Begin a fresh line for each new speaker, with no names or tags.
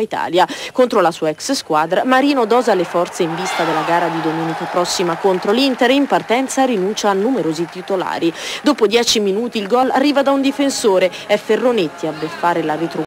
Italia. Contro la sua ex squadra, Marino dosa le forze in vista della gara di domenica prossima contro l'Inter e in partenza rinuncia a numerosi titolari. Dopo dieci minuti il gol arriva da un difensore, è Ferronetti a beffare la retro